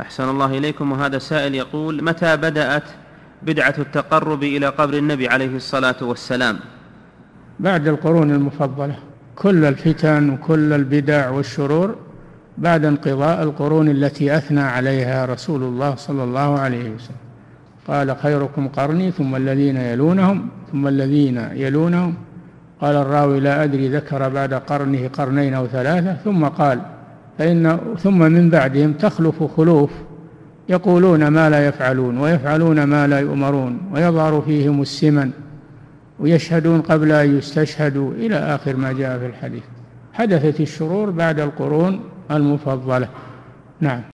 أحسن الله إليكم. وهذا سائل يقول متى بدأت بدعة التقرب إلى قبر النبي عليه الصلاة والسلام؟ بعد القرون المفضلة. كل الفتن وكل البدع والشرور بعد انقضاء القرون التي أثنى عليها رسول الله صلى الله عليه وسلم. قال خيركم قرني ثم الذين يلونهم ثم الذين يلونهم. قال الراوي لا أدري ذكر بعد قرنه قرنين أو ثلاثة. ثم قال فإن ثم من بعدهم تخلف خلوف يقولون ما لا يفعلون ويفعلون ما لا يؤمرون ويظهر فيهم السمن ويشهدون قبل أن يستشهدوا إلى آخر ما جاء في الحديث. حدثت الشرور بعد القرون المفضلة. نعم.